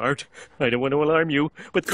Art, I don't want to alarm you, but.